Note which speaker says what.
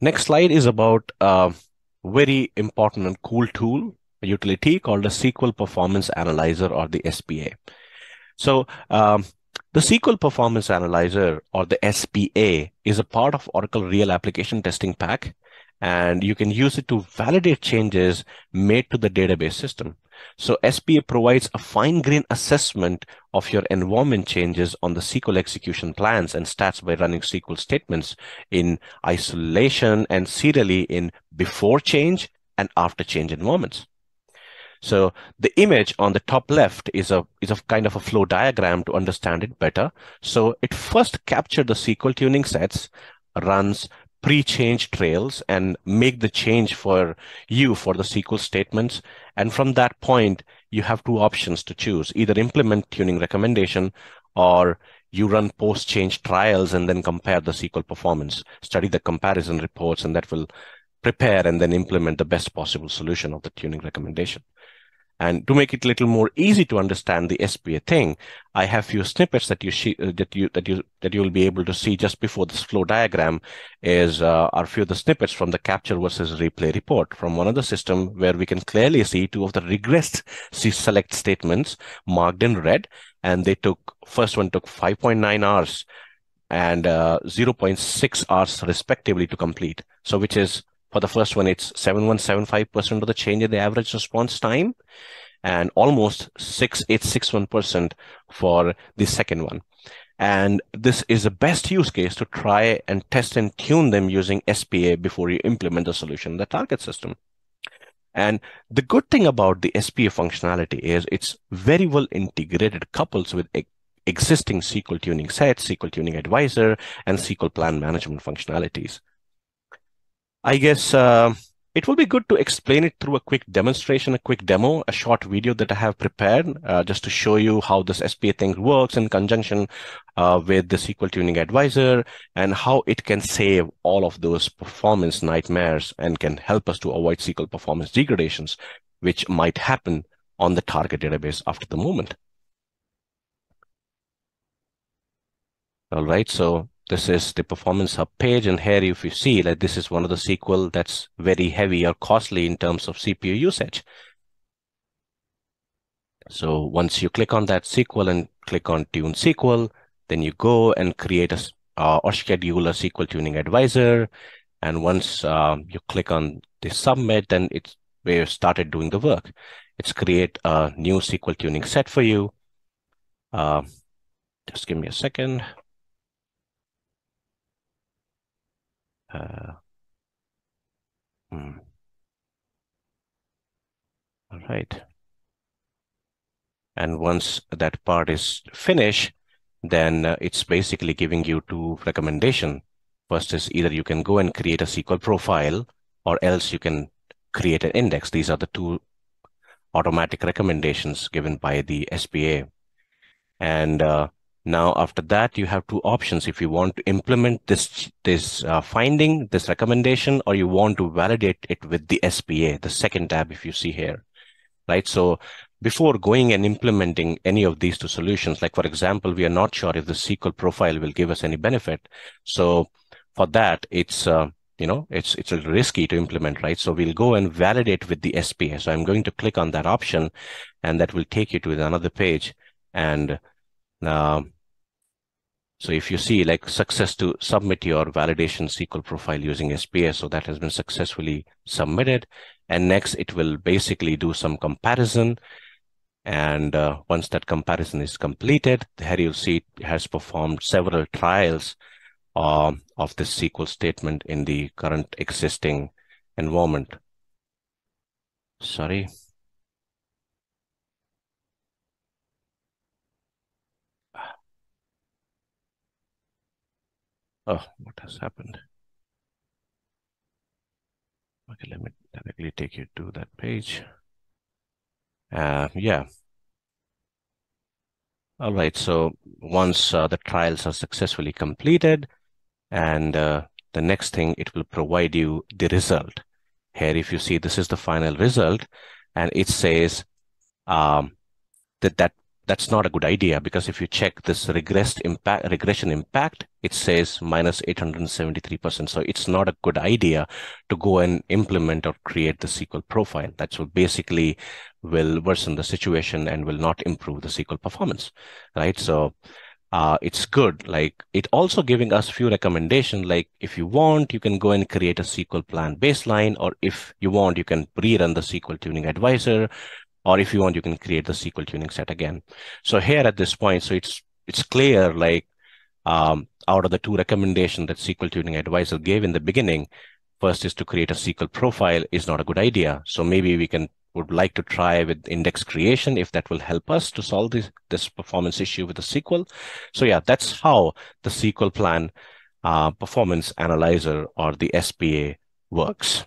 Speaker 1: Next slide is about a very important and cool tool, a utility called the SQL Performance Analyzer or the SPA. So um, the SQL Performance Analyzer or the SPA is a part of Oracle Real Application Testing Pack, and you can use it to validate changes made to the database system. So SPA provides a fine-grained assessment of your environment changes on the SQL execution plans and stats by running SQL statements in isolation and serially in before change and after change environments. So the image on the top left is a is a kind of a flow diagram to understand it better. So it first captured the SQL tuning sets, runs pre-change trials and make the change for you for the SQL statements. And from that point, you have two options to choose, either implement tuning recommendation or you run post-change trials and then compare the SQL performance, study the comparison reports, and that will prepare and then implement the best possible solution of the tuning recommendation. And to make it a little more easy to understand the SPA thing, I have few snippets that you see, uh, that you that you that you will be able to see just before this flow diagram is uh, are few of the snippets from the capture versus replay report from one of the system where we can clearly see two of the regressed select statements marked in red, and they took first one took 5.9 hours and uh, 0.6 hours respectively to complete. So which is for the first one, it's 7175% of the change in the average response time and almost 6861% for the second one. And this is the best use case to try and test and tune them using SPA before you implement the solution in the target system. And the good thing about the SPA functionality is it's very well integrated, couples with existing SQL tuning sets, SQL tuning advisor, and SQL plan management functionalities. I guess uh, it will be good to explain it through a quick demonstration, a quick demo, a short video that I have prepared uh, just to show you how this SPA thing works in conjunction uh, with the SQL Tuning Advisor and how it can save all of those performance nightmares and can help us to avoid SQL performance degradations, which might happen on the target database after the moment. All right, so this is the performance hub page and here if you see like this is one of the SQL that's very heavy or costly in terms of CPU usage. So once you click on that SQL and click on tune SQL, then you go and create a uh, or schedule a SQL tuning advisor. And once uh, you click on the submit, then it's where you started doing the work. It's create a new SQL tuning set for you. Uh, just give me a second. Uh, hmm. All right. And once that part is finished, then uh, it's basically giving you two recommendation. First is either you can go and create a SQL profile or else you can create an index. These are the two automatic recommendations given by the SPA. And uh, now, after that, you have two options. If you want to implement this, this uh, finding, this recommendation, or you want to validate it with the SPA, the second tab, if you see here, right? So before going and implementing any of these two solutions, like for example, we are not sure if the SQL profile will give us any benefit. So for that, it's, uh, you know, it's, it's a risky to implement, right? So we'll go and validate with the SPA. So I'm going to click on that option and that will take you to another page. And uh, so if you see like success to submit your validation SQL profile using SPS, so that has been successfully submitted. And next it will basically do some comparison. And uh, once that comparison is completed, here you'll see it has performed several trials uh, of this SQL statement in the current existing environment. Sorry. Oh, what has happened? Okay, let me directly take you to that page. Uh, yeah. All right, so once uh, the trials are successfully completed, and uh, the next thing, it will provide you the result. Here, if you see, this is the final result, and it says um, that that that's not a good idea because if you check this regressed impact, regression impact, it says minus 873%. So it's not a good idea to go and implement or create the SQL profile. That's what basically will worsen the situation and will not improve the SQL performance, right? So uh, it's good. Like it also giving us few recommendations. Like if you want, you can go and create a SQL plan baseline, or if you want, you can rerun the SQL tuning advisor, or if you want, you can create the SQL tuning set again. So here at this point, so it's it's clear like um, out of the two recommendations that SQL tuning advisor gave in the beginning, first is to create a SQL profile is not a good idea. So maybe we can would like to try with index creation if that will help us to solve this, this performance issue with the SQL. So yeah, that's how the SQL plan uh, performance analyzer or the SPA works.